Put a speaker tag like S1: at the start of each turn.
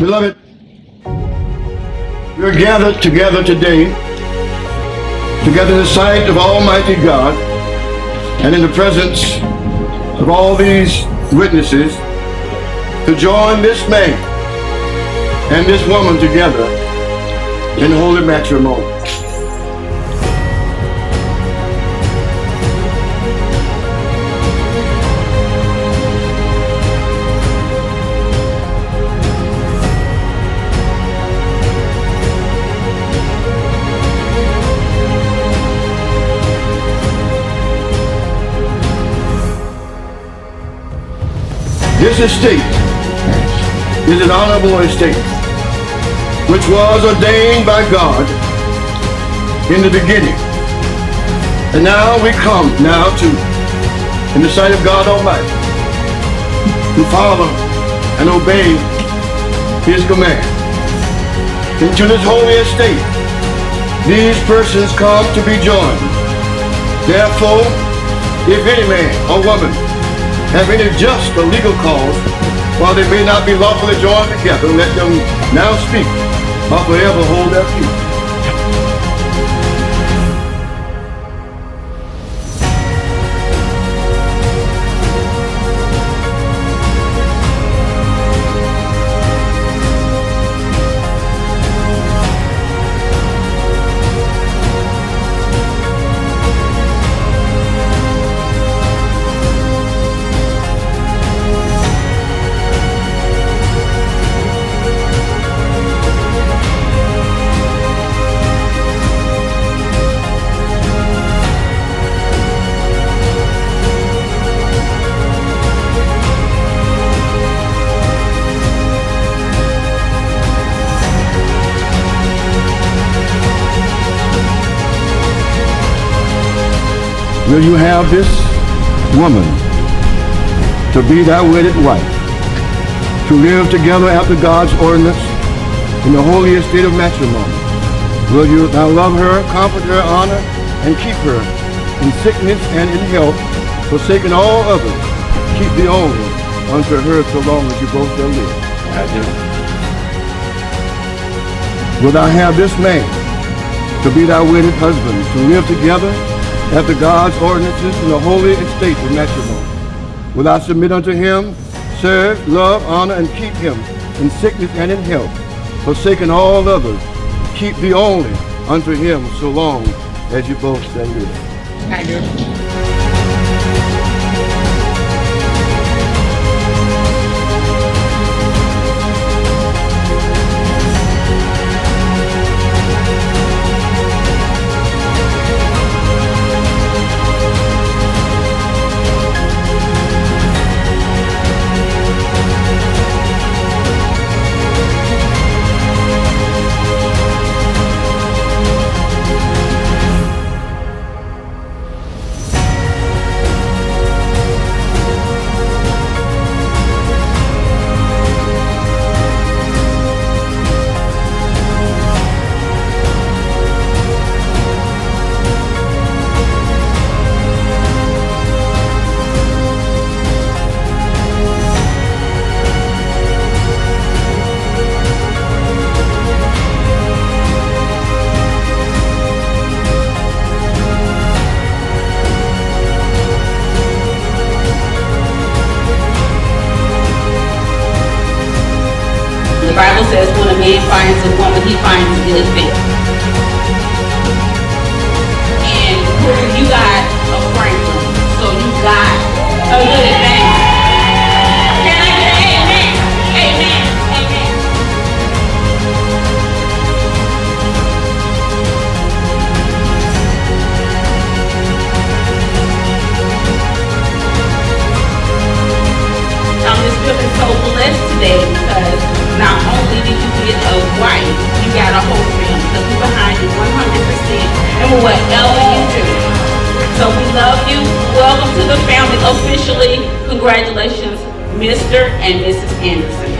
S1: Beloved, we are gathered together today, together in the sight of Almighty God and in the presence of all these witnesses to join this man and this woman together in holy matrimony. This estate is an honorable estate, which was ordained by God in the beginning. And now we come now to, in the sight of God Almighty, to follow and obey His command. Into this holy estate, these persons come to be joined. Therefore, if any man or woman have any just or legal cause, while they may not be lawfully joined together, let them now speak or forever hold their peace. Will you have this woman to be thy wedded wife, to live together after God's ordinance in the holiest state of matrimony? Will you thou love her, comfort her, honor, and keep her in sickness and in health, forsaking all others? Keep thee only unto her so long as you both shall live.
S2: I do.
S1: Will thou have this man to be thy wedded husband, to live together after God's ordinances in the holy estate of matrimony. Will I submit unto him, serve, love, honor, and keep him in sickness and in health, forsaking all others, keep thee only unto him so long as you both shall live.
S2: I do.
S3: He finds good thing. Officially. Congratulations, Mr. and Mrs. Anderson.